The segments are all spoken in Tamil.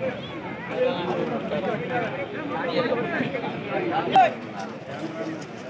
Thank you.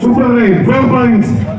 Super Ray, 12 points.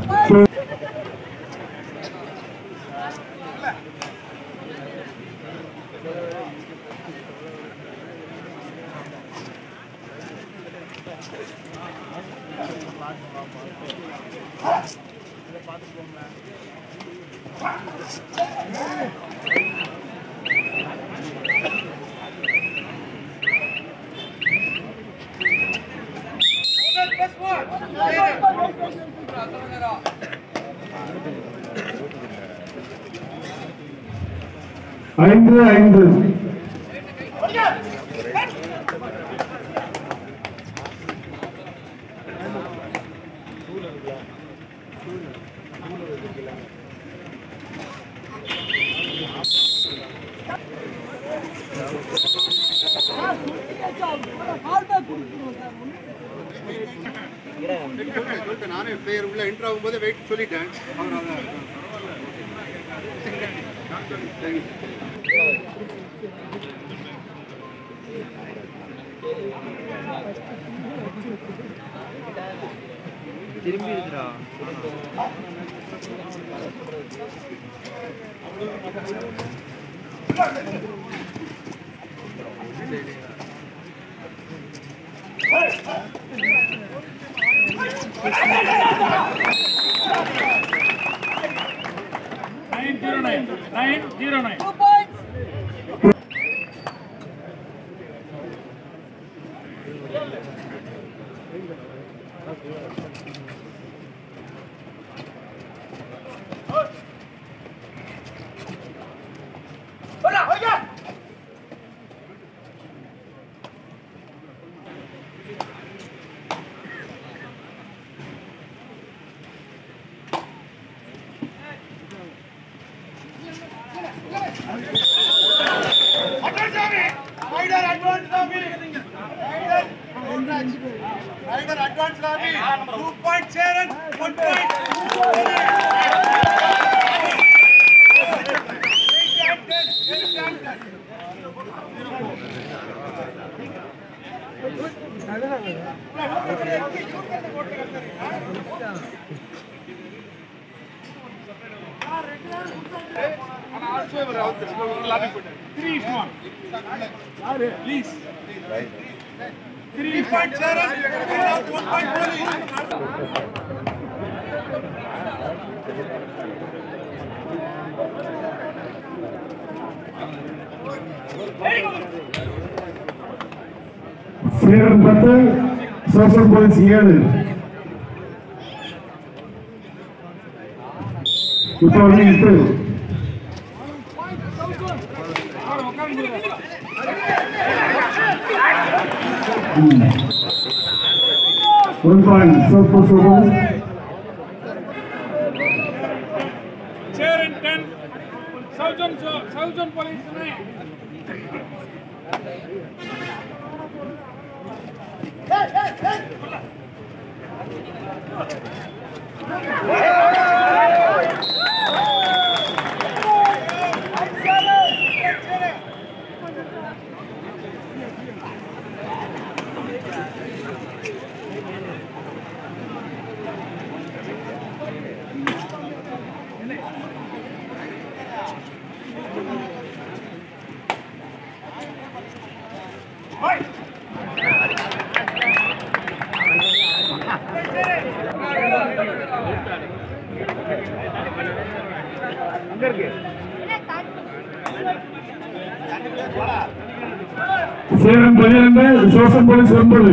நானே பிளேயர் உள்ள என்ட்ரு ஆகும்போது வெயிட் சொல்லிட்டேன் அவர் அதான் திரும்பி இருக்குடா nine zero nine nine zero Tiger advance Ravi, two point Sharon, one point. Three is one. Please. Three is one. Salem பத்து சோசல் போலீஸ் ஏழு இப்போ வந்து எட்டு One final, South Coast Rovers. Chair and ten. Southern, Southern Police. Hey, hey, hey! பன்னிரண்டு சோசல் போலீஸ் ஒன்பது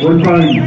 one point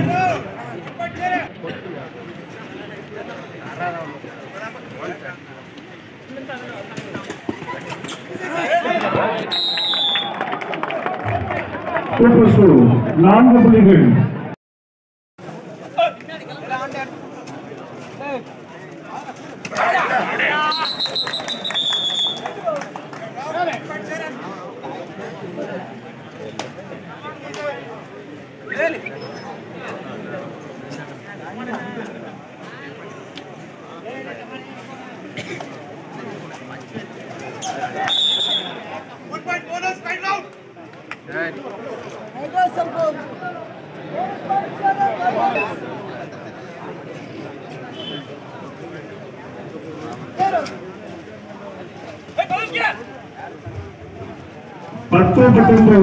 Patu berkumpul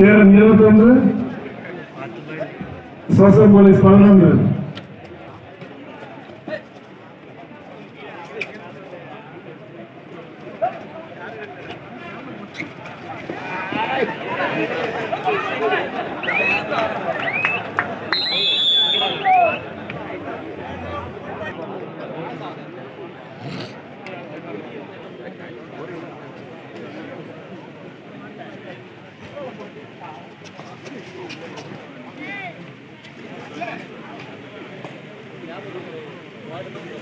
Salem இருபத்தொன்று சோசல் போலீஸ் பதினொன்று. Item number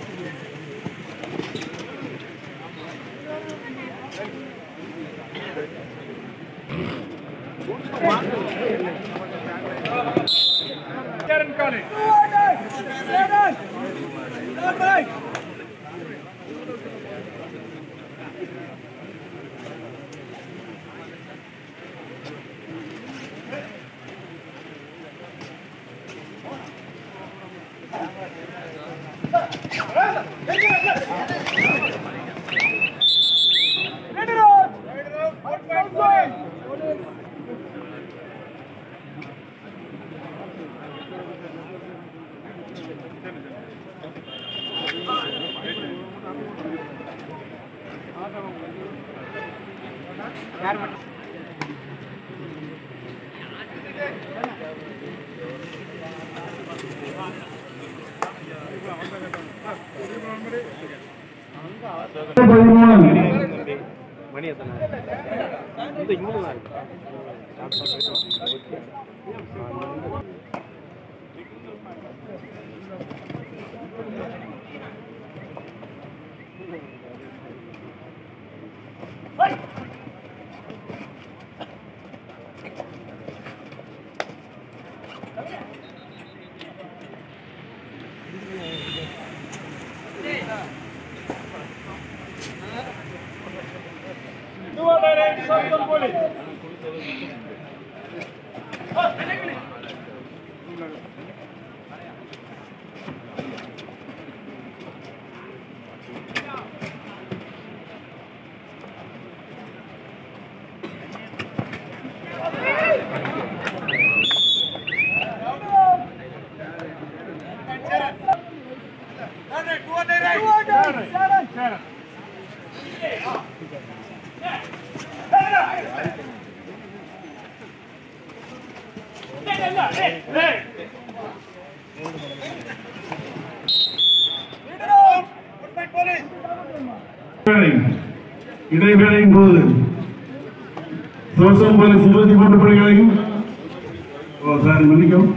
இடைவேளையின் போது சோசம் போலீஸ் இருபத்தி மூன்று பணிகளையும் ஓ சாரி மன்னிக்கும்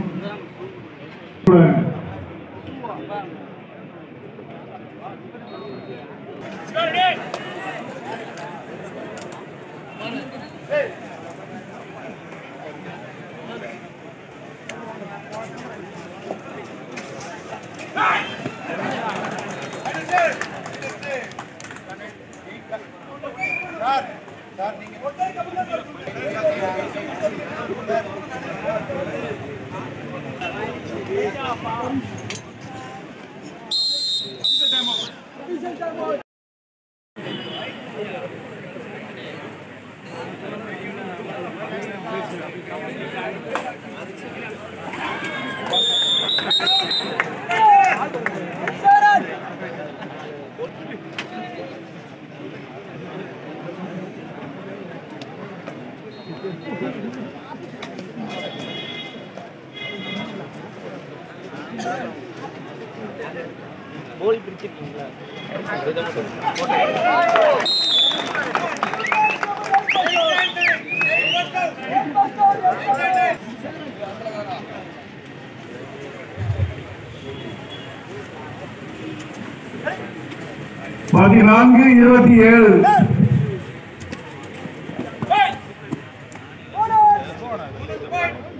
பதினான்கு இருபத்தி ஏழு.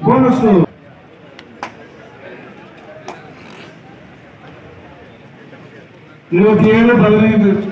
போனஸ். இருபத்தி ஏழு பதினைந்து.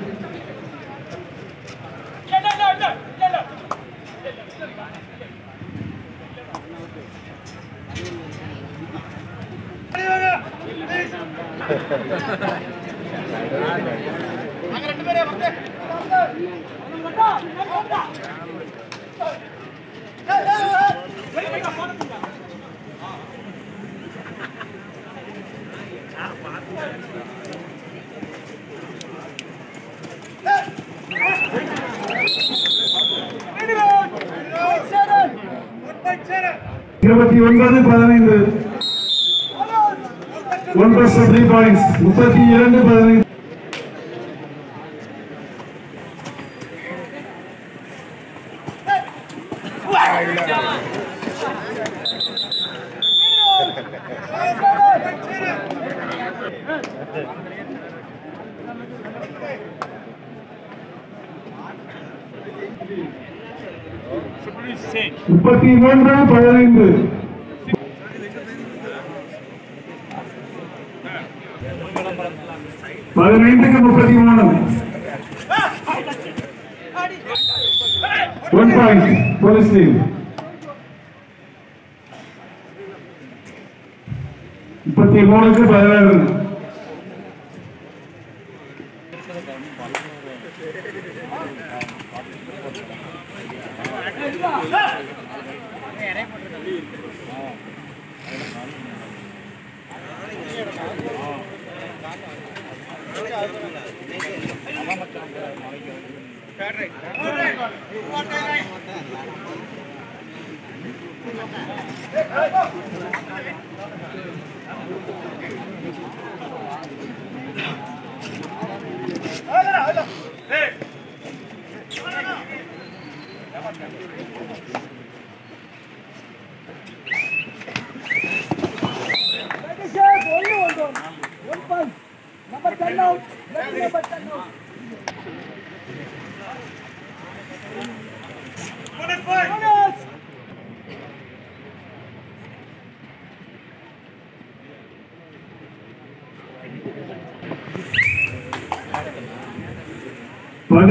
இருபத்தி ஒன்பது பதினைந்து. ஒன் பிளஸ் முப்பத்தி இரண்டு பதினைந்து. பதினைந்துக்கு முப்பத்தி மூணு ஒன் பாயிண்ட் போலீஸ் டீம் முப்பத்தி மூணுக்கு பதினேழு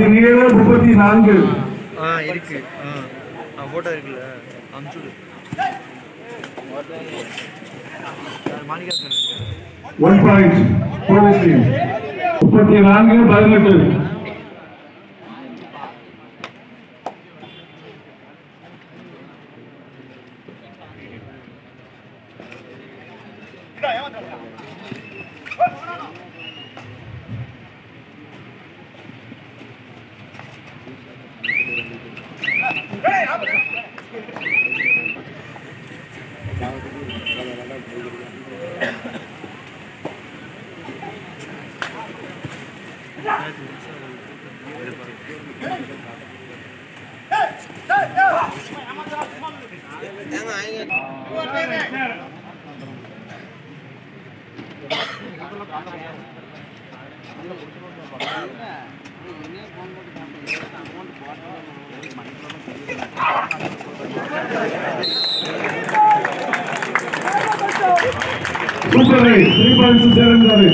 பதினேழு முப்பத்தி நான்கு இருக்கு. ஆ. ஃபோட்டோ இருக்குல்ல. அனுப்பிச்சுடு ஒன் பாயிண்ட் முப்பத்தி நான்கு பதினெட்டு. சூப்பர் ரைட் த்ரீ பாயிண்ட்ஸ் சேர்ந்தாரு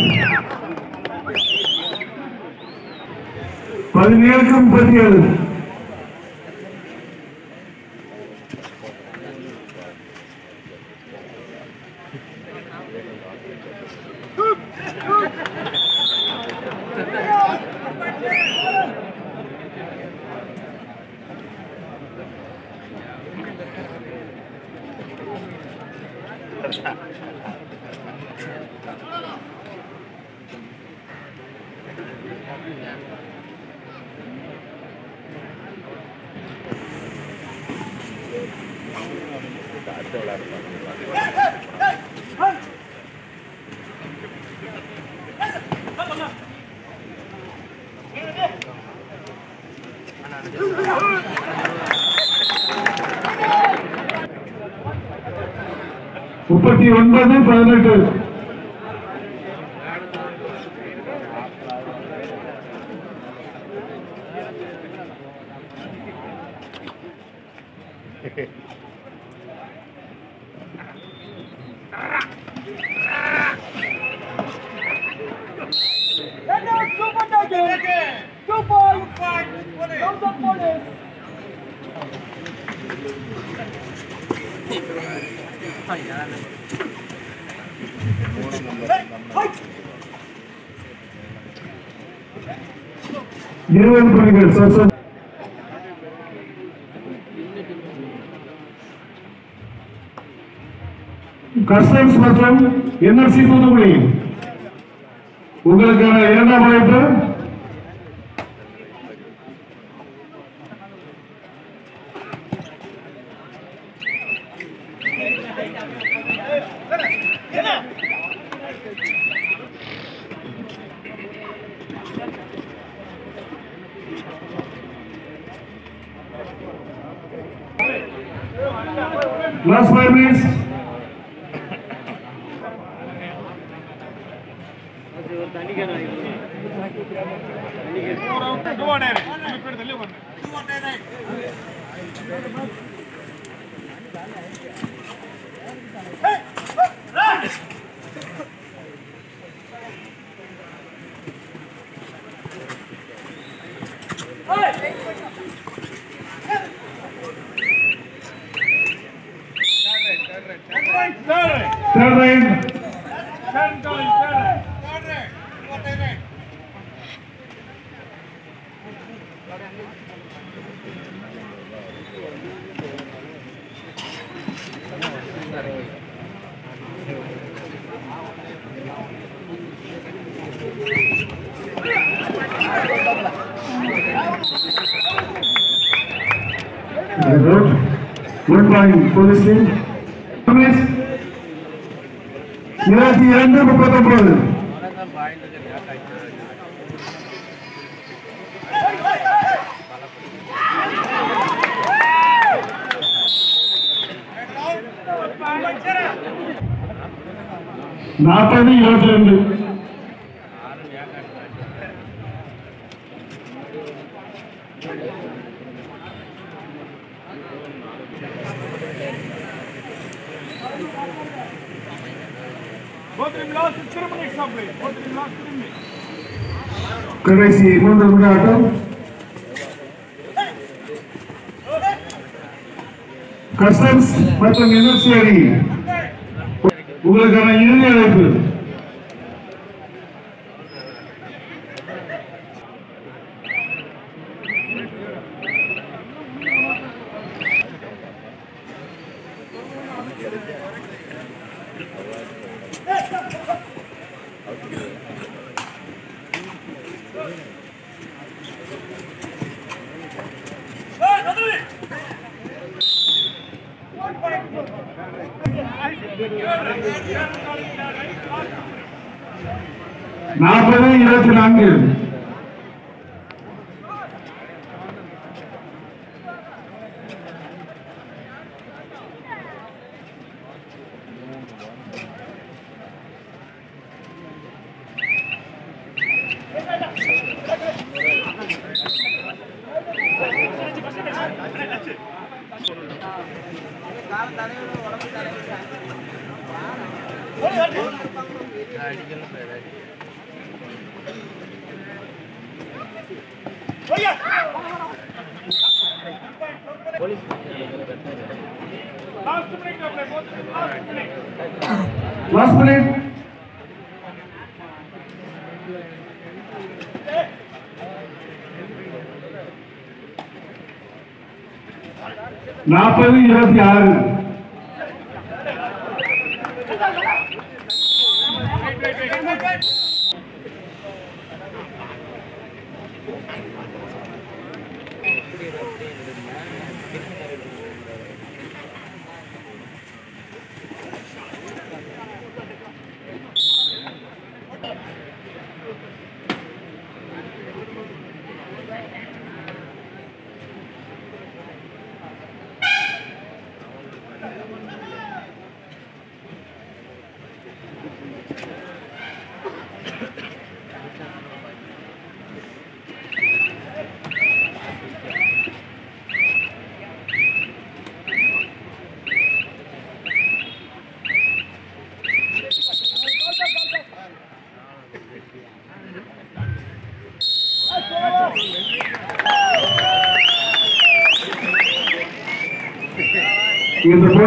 முப்பத்தி ஒன்பது பதினெட்டு. இருபது புள்ளிகள் சசன் கஸ்டம்ஸ் மற்றும் என்ஆர்சி தூத்துக்குடி உங்களுக்கான இரண்டாம் அழைப்பு Last five minutes. good good point police team இருபத்தி இரண்டு முப்பத்தொன்பது நாற்பது team lost three minutes. கடைசி மூன்று நிமிட ஆட்டம் கஸ்டம்ஸ் மற்றும் என்எல்சி அணி உங்களுக்கான இறுதி அழைப்பு. நாற்பது இருபத்தி நான்கு. லாஸ்ட் மினிட் நாற்பது இருபத்தி ஆறு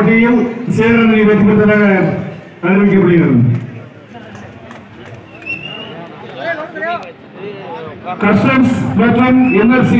இந்த சேரனை வெற்றி பெற்றதாக அறிவிக்கப்படுகிறது. கஸ்டம்ஸ் மற்றும் என்எல்சி